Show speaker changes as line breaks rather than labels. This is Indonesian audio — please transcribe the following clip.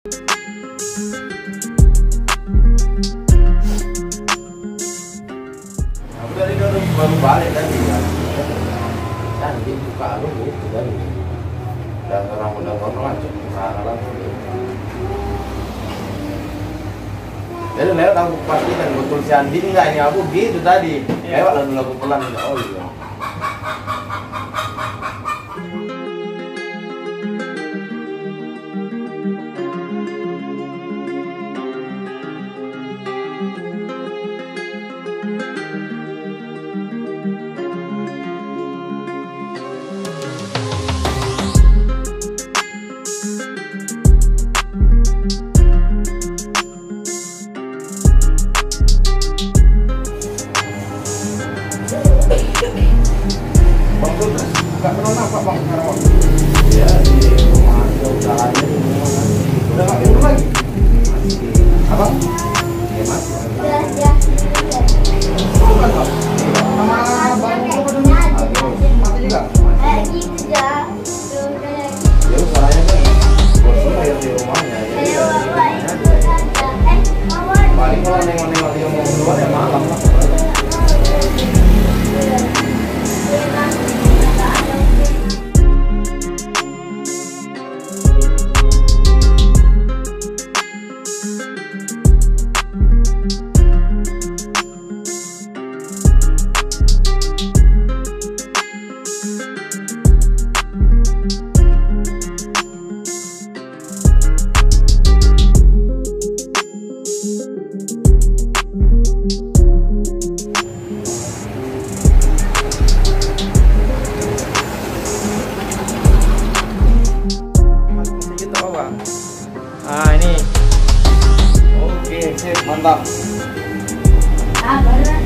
Aku dari dulu baru balik tadi kan. Cantik buka lu gitu kan. Dan orang udah ngomong aja sana langsung. Jadi lewat aku pastikan betul si Andi enggak ini aku gitu tadi. Lewat lalu aku pelan. Oh iya. Nggak pernah nampak bang sekarang bang? Iya di rumah ada usahanya nanti. Udah nggak tidur lagi? Apa? Iya masih. Bukan bang. Mantap.
Ah.